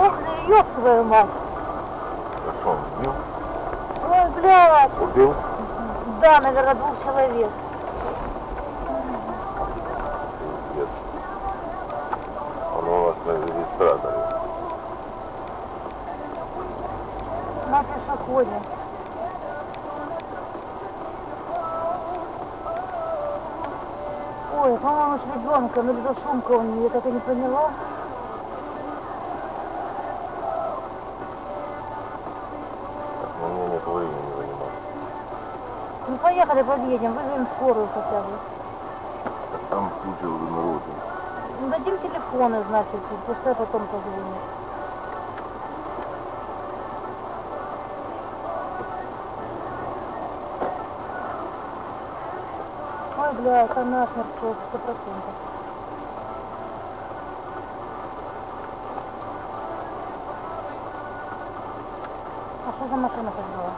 Ох ты, ёб твою мать. А что, убил? Ой, блядь. Убил? Да, наверное, двух человек. Пиздец. Он у вас на регистраторе. На пешеходе. Ой, по-моему, с ребенком или за сумка у нее, я так и не поняла. Времени заниматься. Ну поехали, подъедем, вызовем скорую хотя бы. Так там куча уже народу. Ну, дадим телефоны, значит, и пускай потом позвонят. Ой, бля, это насмерть сто процентов. А что за машина так была?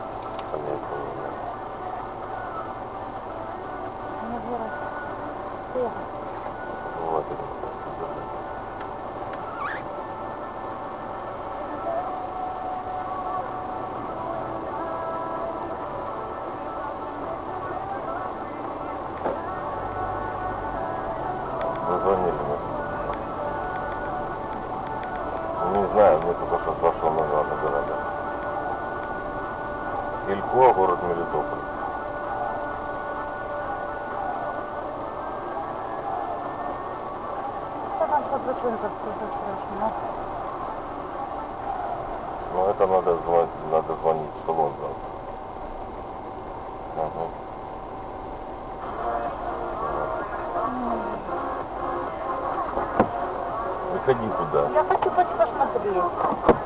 Понятия не имею. Не. Стояла. Ну вот это просто забыл. Позвонили мне. Ну, Не знаю, мне только что с вашего номера набирали. Илько, город Мелитополь. Да там все это страшно. Ну это надо звонить, надо звонить в салон завтра. Ага. Не ходи туда. Я хочу пойти посмотреть.